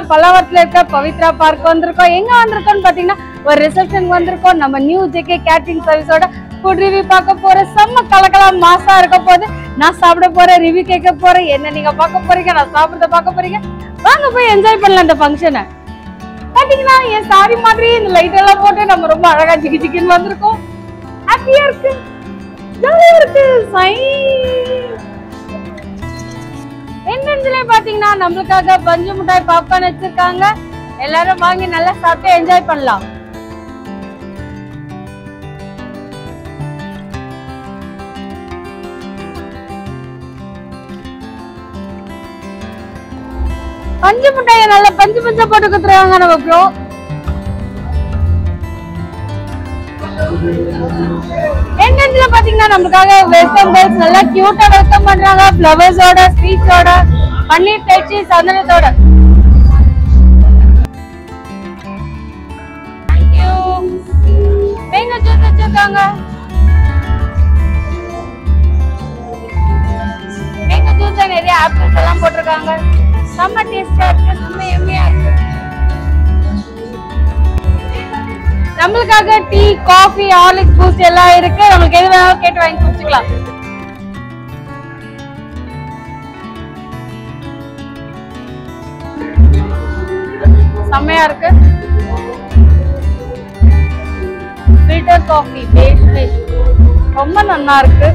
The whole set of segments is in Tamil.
பார்த்தீங்கன்னா பல்லாவரத்துல இருக்க பவித்ரா பார்க் வந்திருக்கோம். எங்க வந்திருக்கோம்னு பாத்தீங்கன்னா ஒரு ரிசப்ஷன் வந்திருக்கோம். நம்ம நியூ ஜேகே கேட்டரிங் சர்வீஸோட ஃபுட் ரிவ்யூ பார்க்க போறோம். செம்ம கலக்கலாம் மாசா இருக்க போது நான் சாப்பிட போறேன் ரிவ்யூ கேட்க போறேன். என்ன நீங்க பார்க்க போறீங்க? நான் சாப்பிட்றத பார்க்க போறீங்க? வாங்க போய் என்ஜாய் பண்ணலாம் இந்த ஃபங்க்ஷனை பாத்தீங்கன்னா என் சாரி மாதிரி இந்த லைட் எல்லாம் போட்டு நம்ம ரொம்ப அழகா ஜிகி ஜிகின்னு வந்திருக்கோம். ஹாப்பியா இருக்கு. ஜாலியா இருக்கு. சை என்ட்ரன்ஸ்ல பாத்தீங்கன்னா நம்மளுக்காக பஞ்சு மிட்டாய் பாப்கார்ன் வச்சிருக்காங்க. எல்லாரும் வாங்கி நல்லா சாப்பிட்டு என்ஜாய் பண்ணலாம். பஞ்சு மிட்டாயை நல்லா பஞ்சு பஞ்சா போட்டு குத்துறாங்க நம்ம ப்ரோ என்ட்ரன்ஸ்ல பாத்தீங்கன்னா நம்மளுக்காக வெஸ்டர்ன் கேர்ள்ஸ் நல்லா கியூட்டா வெல்கம் பண்றாங்க. ஃப்ளவர்ஸோட ஸ்வீட்ஸோட பன்னீர் தேய்ச்சி சந்தனத்தோட. தேங்க்யூ ஜூஸ் வச்சிருக்காங்க. ஜூஸ்ல நிறைய ஆப்பிள்ஸ் எல்லாம் போட்டிருக்காங்க. செம்ம டேஸ்டா இருக்கு செம்ம எம்மியா இருக்கு. நம்மளுக்காக டீ காஃபி ஹார்லிக்ஸ் பூஸ்ட் எல்லாம் இருக்கு. நம்மளுக்கு எது வேணாலும் கேட்டு வாங்கி குடிச்சுக்கலாம். செம்மையா இருக்கு. ஃபில்டர் காஃபி பேஸ்ட் ரொம்ப நல்லா இருக்கு.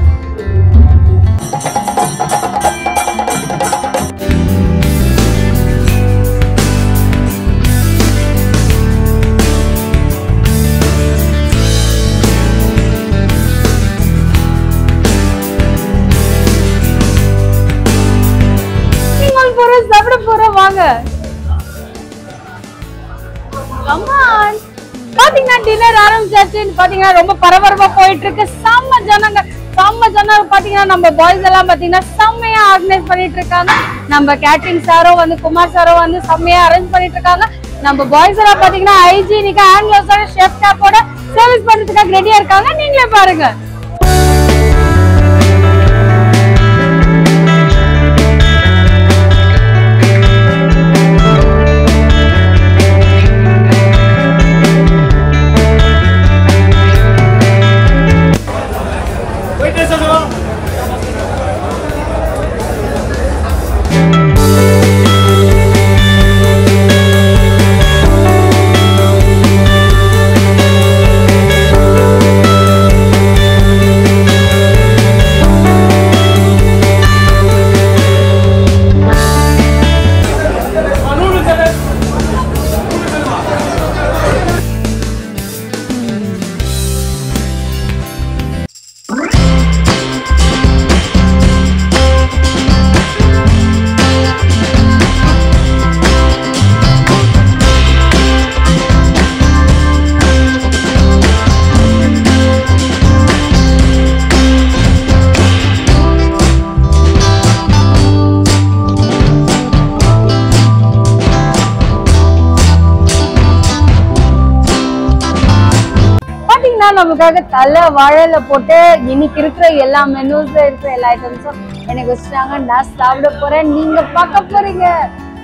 பாத்தீங்கன்னா டின்னர் ஆரம்பிச்சாச்சுன்னு பாத்தீங்கன்னா ரொம்ப பரபரப்பா போயிட்டு இருக்கு செம்ம ஜனங்க செம்ம ஜனம் பாத்தீங்கன்னா நம்ம பாய்ஸ் எல்லாம் பாத்தீங்கன்னா செம்மையா ஆர்கனைஸ் பண்ணிட்டு இருக்காங்க. நம்ம கேட்டரிங் சாரும் வந்து குமார் சாரும் வந்து செம்மையா அரேஞ்ச் பண்ணிட்டு இருக்காங்க. நம்ம பாய்ஸ் எல்லாம் பாத்தீங்கன்னா ஹைஜீனிக்கா ஹேண்ட் கிளவுஸோட சர்வீஸ் பண்றதுக்காக ரெடியா இருக்காங்க. நீங்களே பாருங்க. நமக்காக தலை வாழல போட்டு இன்னைக்கு இருக்கிற எல்லா மெனூஸ்ல இருக்கிற எல்லா ஐட்டம்ஸும் எனக்கு வச்சுட்டாங்க. நான் சாப்பிட போறேன். நீங்க பார்க்க போறீங்க.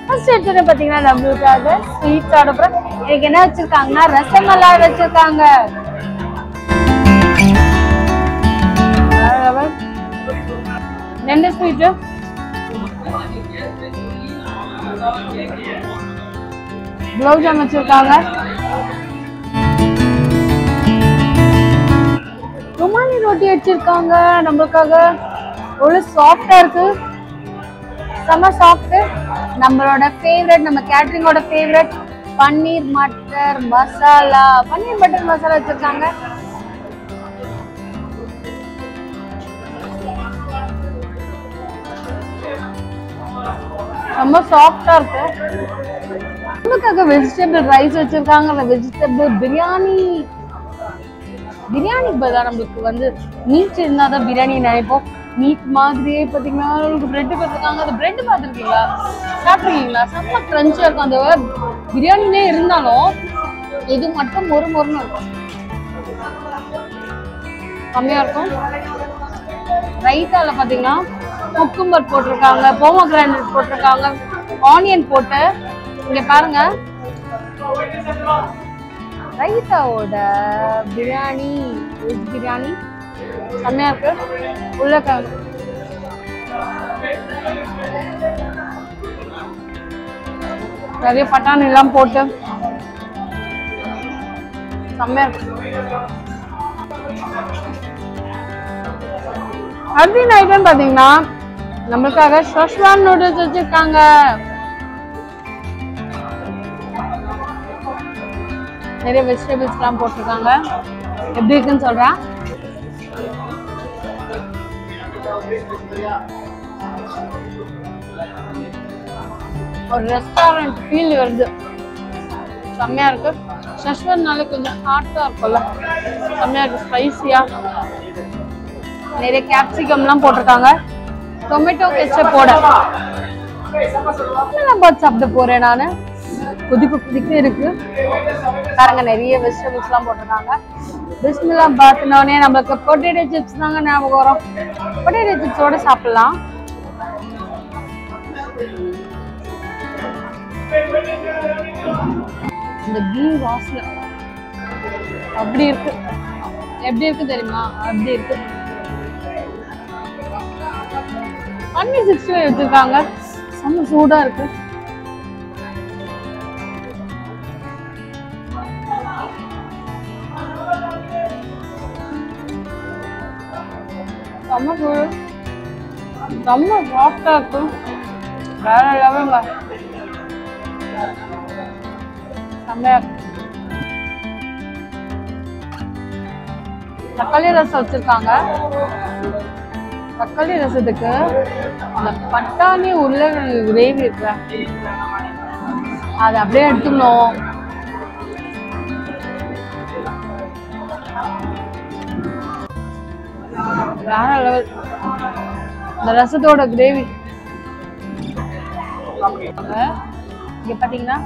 ஃபர்ஸ்ட் எடுத்துட்டு பாத்தீங்கன்னா நம்மளுக்காக ஸ்வீட் சாப்பிட போறேன் எனக்கு என்ன வச்சிருக்காங்கன்னா ரசமலாய் வச்சிருக்காங்க. ரெண்டு ஸ்வீட்டு குலோப் ஜாம் வச்சிருக்காங்க. ருமானி ரொட்டி வச்சிருக்காங்க. நம்மளுக்காக எவ்வளவு சாஃப்டாக இருக்கு. செம்ம சாஃப்ட் நம்மளோட ஃபேவரட் நம்ம கேட்ரிங்கோட ஃபேவரட் பன்னீர் மட்டர் மசாலா. பன்னீர் பட்டர் மசாலா வச்சிருக்காங்க. ரொம்ப சாஃப்டா இருக்கு. நமக்காக வெஜிடபிள் ரைஸ் வச்சிருக்காங்க. வெஜிடபிள் பிரியாணி பிரியாணிக்கு பதிலாக நம்மளுக்கு வந்து மீட் இருந்தால் தான் பிரியாணி நினைப்போம். மீட் மாதிரியே பார்த்தீங்கன்னா உங்களுக்கு பிரெட் பார்த்துருக்காங்க. அந்த பிரெட் பார்த்துருக்கீங்களா? சாப்பிட்ருக்கீங்களா செம்ம க்ரன்ச்சாக இருக்கும். அந்த பிரியாணிலே இருந்தாலும் இது மட்டும் மொறு மொறுன்னு இருக்கும். கம்மியாக இருக்கும். ரைத்தாவில் பார்த்தீங்கன்னா குக்கும்பர் போட்டிருக்காங்க போமோகிரானட் போட்டிருக்காங்க ஆனியன் போட்டு இங்கே பாருங்க. ரைத்தாவோட பிரியாணி வெஜ் பிரியாணி. செம்மையா இருக்கு. உருளைக்கிழங்கு. நிறைய பட்டாணி எல்லாம் போட்டு. செம்மையா இருக்கு. அடுத்த ஐட்டம் பார்த்தீங்கன்னா நம்மளுக்காக ஸ்பெஷலான நூடுல்ஸ் வச்சிருக்காங்க. நிறைய வெஜிடபிள்ஸ் எல்லாம் போட்டிருக்காங்க. எப்படி இருக்குன்னு சொல்றேன் ஒரு ரெஸ்டாரண்ட் ஃபீல் வருது. செம்மையா இருக்கு. ஷஷ்வன்னால கொஞ்சம் ஹாட்டா இருக்கும்ல. செம்மையா இருக்கு ஸ்பைசியா நிறைய கேப்சிகம்லாம் போட்டிருக்காங்க. டொமேட்டோ கெச்சப் போட. பாத் சாப்பிட போறேன் நானு. கொதிப்பு கொதிக்க இருக்கு. பாருங்க நிறைய வெஜிடபிள்ஸ் எல்லாம் போட்டிருக்காங்க. பிஸ்மில்லா பார்த்தோன்னே நம்மளுக்கு பொட்டேட்டோ சிப்ஸ் தாங்க ஞாபகம் வரும். பொட்டேட்டோ சிப்ஸோட சாப்பிடலாம். இந்த கீ வாசல அப்படி இருக்கு. எப்படி இருக்கு தெரியுமா? அப்படி இருக்கு. அன்னி சிக்ஸ்டி ஃபைவ் வச்சிருக்காங்க. செம்ம சூடா இருக்கு. செம்ம சூடு செம்ம சாஃப்டா இருக்கும் வேற லெவலுங்க செம்மையா தக்காளி ரசம் வச்சிருக்காங்க. தக்காளி ரசத்துக்கு அந்த பட்டாணி உருளைக்கிழங்கு கிரேவி இருக்குல்ல அதை அப்படியே எடுத்துக்கணும். வேற லெவல் இந்த ரசத்தோட கிரேவி இங்க பாத்தீங்கன்னா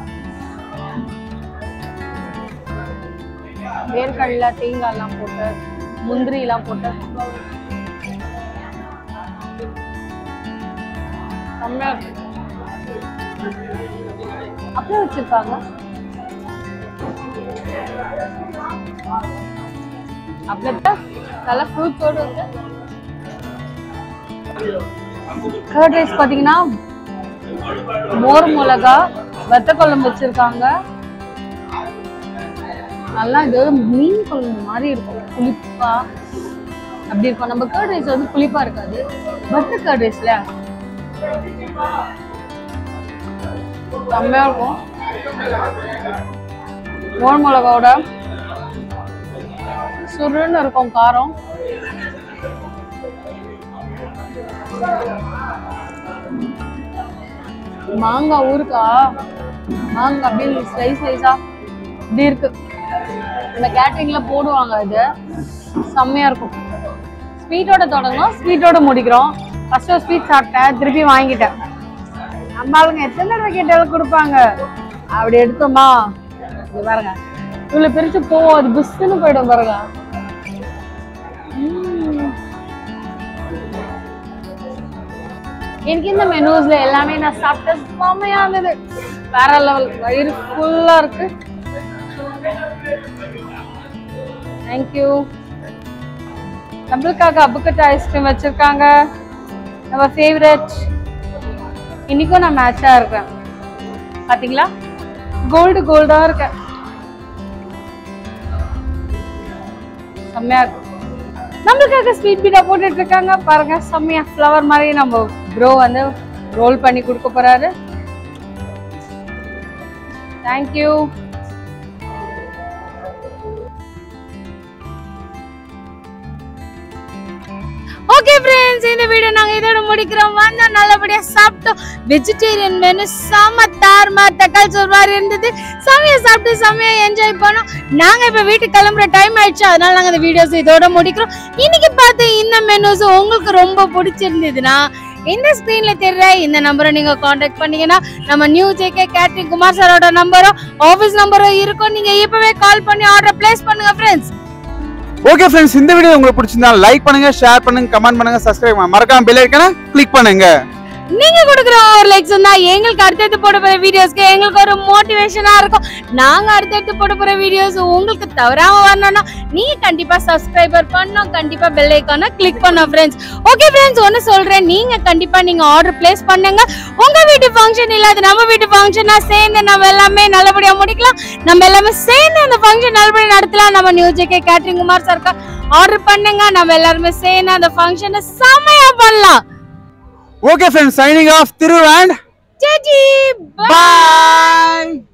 வேர்க்கடலை தேங்காய் எல்லாம் போட்டு முந்திரி எல்லாம் போட்டு. அப்படியே வச்சிருக்காங்க. அப்படியே நல்ல ஃப்ரூட்ஸோடு வந்து. கர்ட் ரைஸ் பார்த்தீங்கன்னா மோர் மிளகா வத்த குழம்பு வச்சிருக்காங்க. நல்லா இது மீன் குழம்பு மாதிரி இருக்கும். புளிப்பா. அப்படி இருக்கும். நம்ம கர்ட் ரைஸ் வந்து புளிப்பா இருக்காது. பட்டர் கர்ட் ரைஸ்ல செம்மையா இருக்கும். மோர் மிளகாவோட சுருன்னு இருக்கும் காரம். மாங்காய் ஊருக்கா மாங்காய் அப்படியே ஸ்லைஸ் ஸ்லைஸா இப்படி இருக்கு. இந்த கேட்டரிங்ல போடுவாங்க இது. செம்மையா இருக்கும். ஸ்வீட்டோட தொடங்கணும். ஸ்வீட்டோட முடிக்கிறோம். ஃபர்ஸ்ட் ஒரு ஸ்வீட் சாப்பிட்டேன். திருப்பி வாங்கிட்டேன். நம்மளுங்க எத்தனை தடவை கேட்டாலும் கொடுப்பாங்க. அப்படி எடுத்தோமா? இங்க பாருங்க. இவ்வளவு பிரிச்சு போவோம். அது புஷ்ஷுன்னு போயிடும் பாருங்க. எனக்கு இந்த மெனூஸ்ல எல்லாமே நான் சாப்பிட்ட செம்மையா இருந்தது. வேற லெவல் வயிறு ஃபுல்லா இருக்கு. தேங்க்யூ நம்மளுக்காக அபுக்கட் ஐஸ்கிரீம் வச்சிருக்காங்க. நம்ம ஃபேவரட் இன்னைக்கும் நான் மேட்சா இருக்கேன். பாத்தீங்களா? கோல்டு கோல்டா இருக்கேன். செம்மையா இருக்கும் நம்மளுக்காக ஸ்வீட் பீடா போட்டுட்டு இருக்காங்க. பாருங்க செம்மையா ஃப்ளவர் மாதிரி நம்ம ப்ரோ வந்து ரோல் பண்ணி கொடுக்க போறாரு. தேங்க்யூ ஓகே ஃப்ரெண்ட்ஸ் இந்த வீடியோ நாங்க இதோட முடிக்கிறோம். வந்தா நல்லபடியா சாப்பிட்டோம் வெஜிடேரியன் மெனு செம தார்மா தக்காளி சோறு மாதிரி இருந்தது. செமையா சாப்பிட்டு செமையா என்ஜாய் பண்ணோம். நாங்க இப்ப வீட்டுக்கு கிளம்புற டைம் ஆயிடுச்சு. அதனால நாங்க இந்த வீடியோஸ் இதோட முடிக்கிறோம். இன்னைக்கு பார்த்த இந்த மெனுஸ் உங்களுக்கு ரொம்ப பிடிச்சிருந்ததுன்னா இந்த ஸ்கிரீன்ல தெரியுற இந்த நம்பரை நீங்க காண்டாக்ட் பண்ணீங்கன்னா நம்ம நியூ ஜேகே கேட்ரிங் குமார் சாரோட நம்பரும் ஆபீஸ் நம்பரும் இருக்கும். நீங்க இப்பவே கால் பண்ணி ஆர்டர் பிளேஸ் பண்ணுங்க ஃப்ரெண்ட்ஸ் ஓகே ஃப்ரெண்ட்ஸ் இந்த வீடியோ உங்களுக்கு பிடிச்சிருந்தா லைக் பண்ணுங்க ஷேர் பண்ணுங்க கமெண்ட் பண்ணுங்க சப்ஸ்கிரைப் பண்ணுங்க. மறக்காம பெல் ஐக்கனை கிளிக் பண்ணுங்க. நீங்க கொடுக்குற ஒரு லைக்ஸ் தான் எங்களுக்கு அடுத்தடுத்து போட போற வீடியோஸ்க்கு எங்களுக்கு ஒரு மோட்டிவேஷனா இருக்கும். நாங்க அடுத்தடுத்து போட போற வீடியோஸ் உங்களுக்கு தவறாம வரணும்னா நீங்க கண்டிப்பா சப்ஸ்கிரைபர் பண்ணணும். கண்டிப்பா பெல் ஐக்கான கிளிக் பண்ணும் ஃப்ரெண்ட்ஸ் ஓகே ஃப்ரெண்ட்ஸ் ஒன்னு சொல்றேன். நீங்க கண்டிப்பா நீங்க ஆர்டர் பிளேஸ் பண்ணுங்க. உங்க வீட்டு ஃபங்க்ஷன் இல்லாத நம்ம வீட்டு ஃபங்க்ஷனா சேர்ந்து நம்ம எல்லாமே நல்லபடியா முடிக்கலாம். நம்ம எல்லாமே சேர்ந்து அந்த ஃபங்க்ஷன் நல்லபடியா நடத்தலாம். நம்ம நியூ கேட்ரிங் குமார் சார்க்கு ஆர்டர் பண்ணுங்க. நம்ம எல்லாருமே சேர்ந்து அந்த ஃபங்க்ஷனை செமையா பண்ணலாம். Okay friends, signing off. Thiru and Bye.